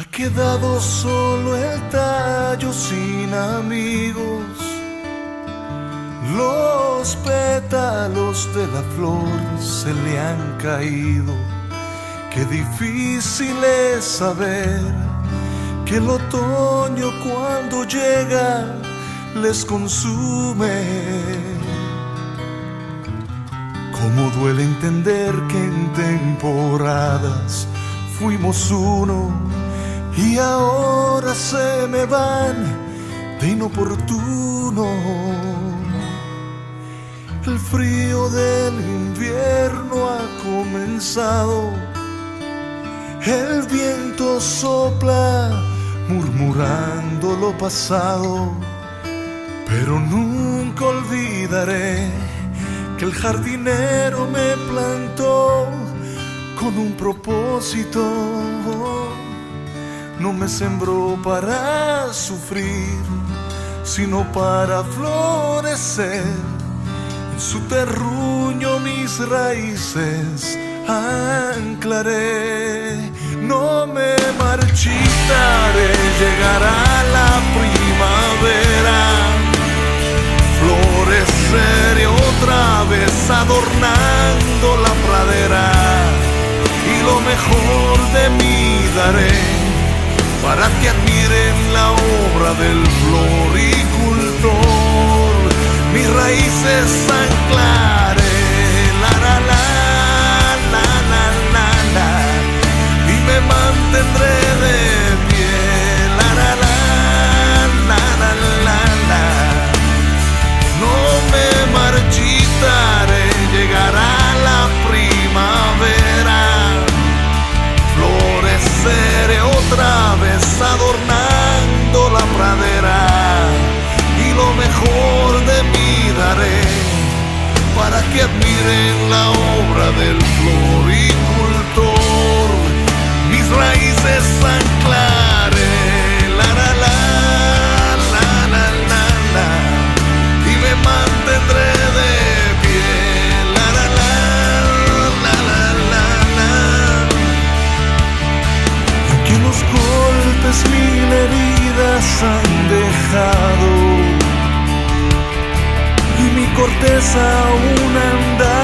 Ha quedado solo el tallo sin amigos. Los pétalos de la flor se le han caído. Qué difícil es saber que el otoño cuando llega les consume. Cómo duele entender que en temporadas fuimos uno y ahora se me van de inoportuno. El frío del invierno ha comenzado, el viento sopla murmurando lo pasado, pero nunca olvidaré que el jardinero me plantó con un propósito no me sembró para sufrir, sino para florecer. En su terruño mis raíces anclaré. No me marchitaré, llegará la primavera. Floreceré otra vez adornando la pradera. Y lo mejor de mí daré para que admiren la obra del floricultor. Mis raíces anclaré, la la la, la la la la, y me mantendré de pie, la la la, la la la la que los golpes mil heridas han dejado y mi corteza aún anda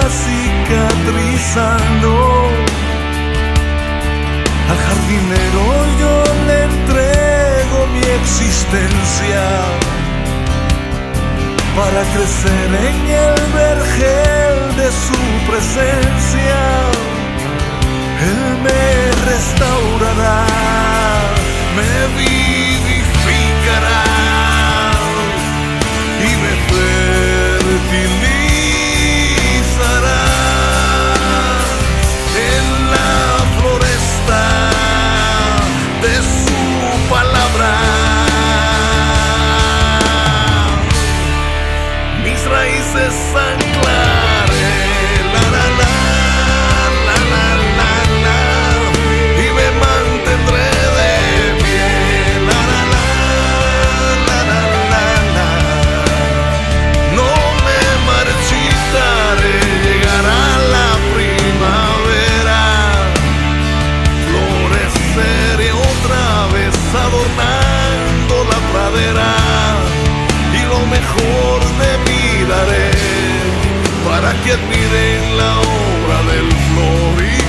para crecer en el vergel de su presencia. Él me restaurará, me que admiren la obra del florido.